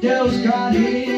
Deus carinho.